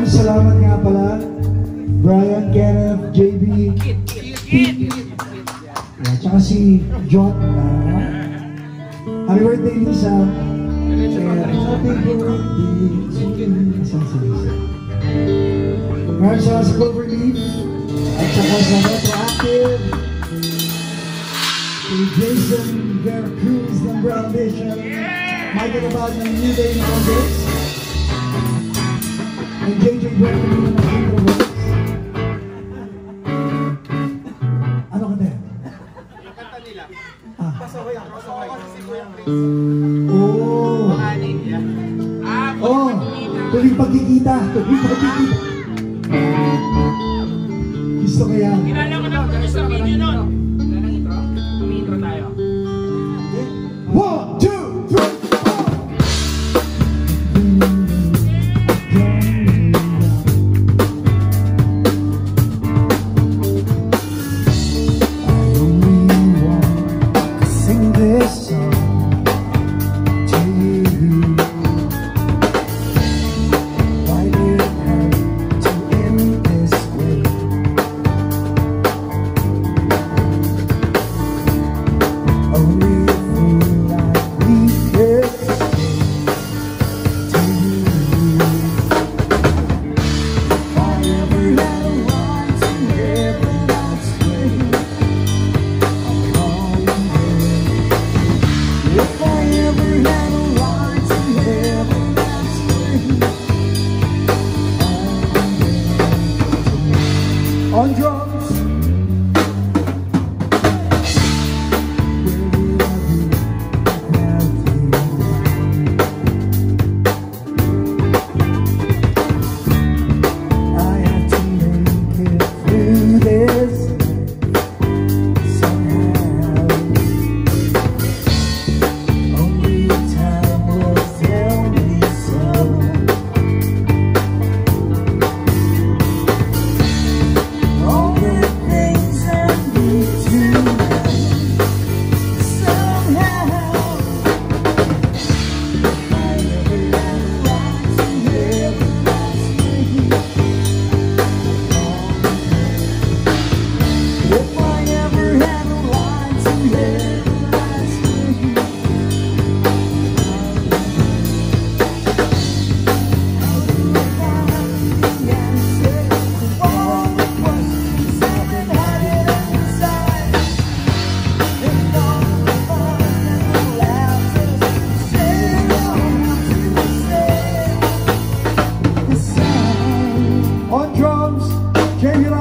Maraming salamat nga pala. Brian, Kenneth, JB, Kit, yeah, tsaka si John. ah. happy birthday, Lisa. Happy birthday to you. Maraming salamat sa Cloverleaf. At saka sa Retroactive. Jason Veracruz ng Brown Vision. Michael Abad ng New Day ng Ano? Kanta nila. Ah. Pasaway ako. Pasaway ako si. Oh. Ah, Oh. Tuloy pagkikita. Tuloy pagkikita. Gusto ko yan. Kilala ko na sa video nun. arms. Can you